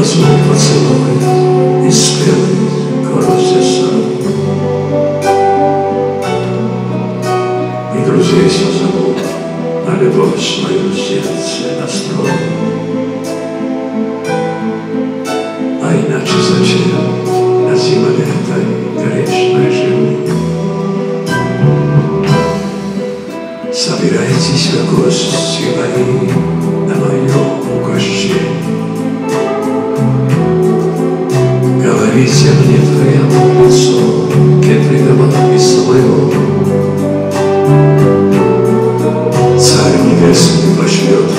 позволь поцелуй и спелый коросте сам. И друзей созову, на любовь свою сердце настрою. А иначе зачем на земле этой грешной живу? Собирайтесь в гости мои на мое угощение. Говорите мне прямо в лицо, кем придавал из своего. Царь небесный пошлет.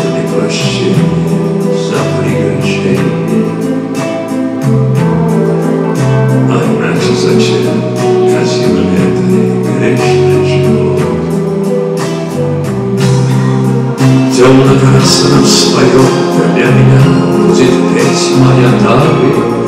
А иначе зачем на земле этой грешной живот? темно-красном своем Для меня будет петь моя Дави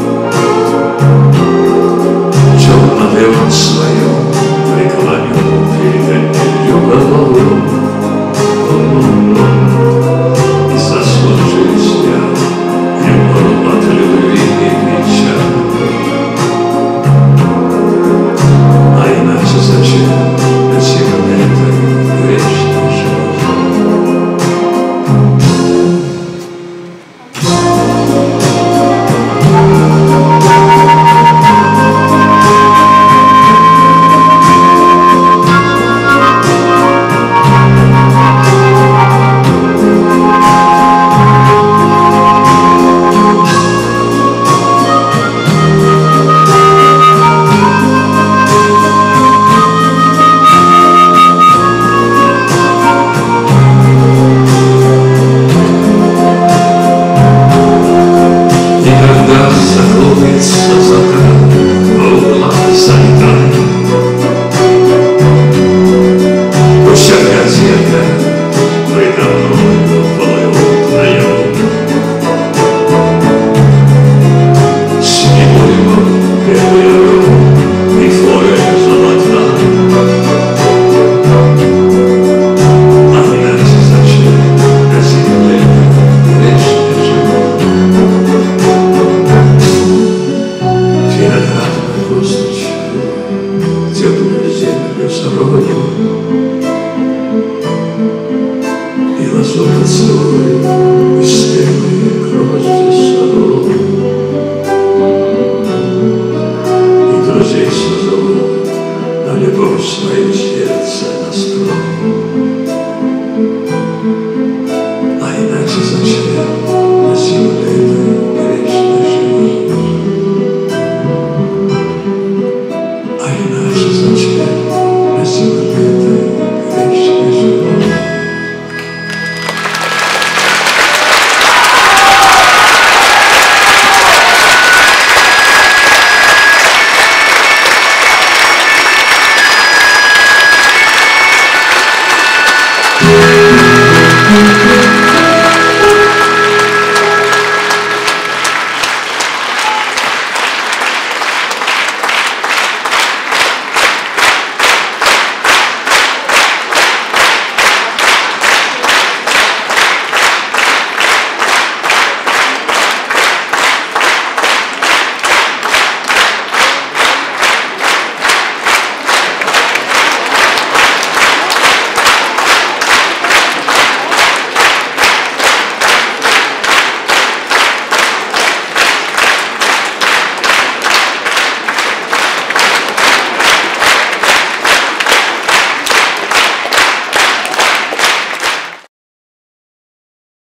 because of all this niebo w swoim serce na stronę.